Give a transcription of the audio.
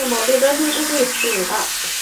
那么这边就是可以吃的。